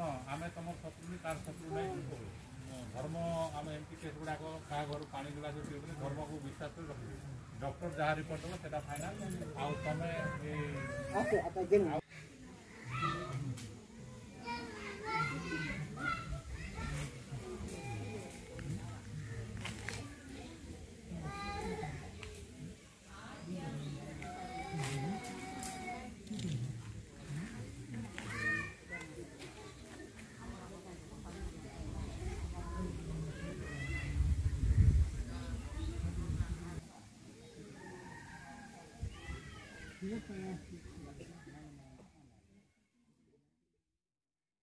ଶୁଣ ଆମେ ତମ ଶତ୍ରୁ ତାର ଶତ୍ରୁ ନାହିଁ ଧର୍ମ ଆମେ ଏମିତି କେସ୍ ଗୁଡ଼ାକ କାହା ଘରୁ ପାଣି ଗୁଡ଼ାକ ପିଉଥିଲେ ଧର୍ମକୁ ବିଶ୍ୱାସ କରି ରଖିବେ ଡକ୍ଟର ଯାହା ରିପୋର୍ଟ ଦେବ ସେଇଟା ଫାଇନାଲ୍ ଆଉ ତମେ Gracias.